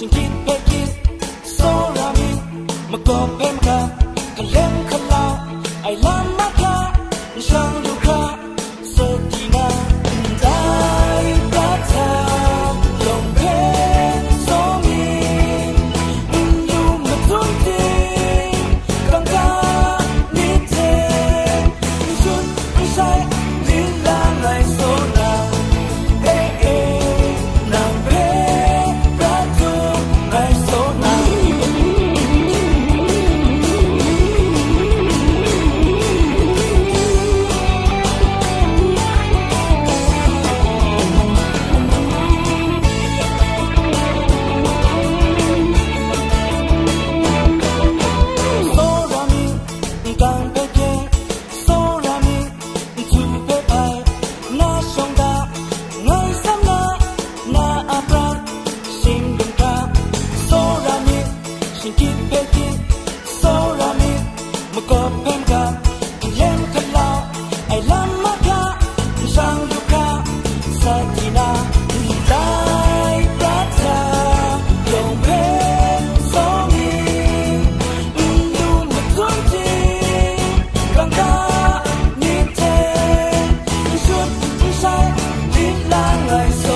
singgit pekis sorami makopem ka kalem kala I love mà còn bên gần anh em thật ai lắm mà cả. Sang du ca sa thì na. Tai ta ta lòng bên gió mi đu mà tuôn chi càng ta như thế. Suốt sai biết là ngày sau.